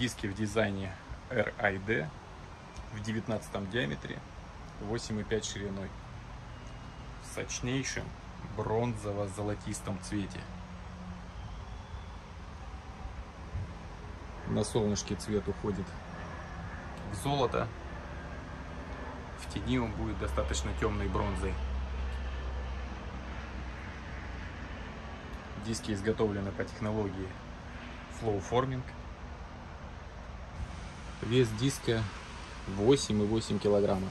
Диски в дизайне RID в 19 диаметре, 8,5 шириной. В сочнейшем бронзово-золотистом цвете. На солнышке цвет уходит в золото. В тени он будет достаточно темной бронзой. Диски изготовлены по технологии Flow Forming. Вес диска 8,8 килограмма.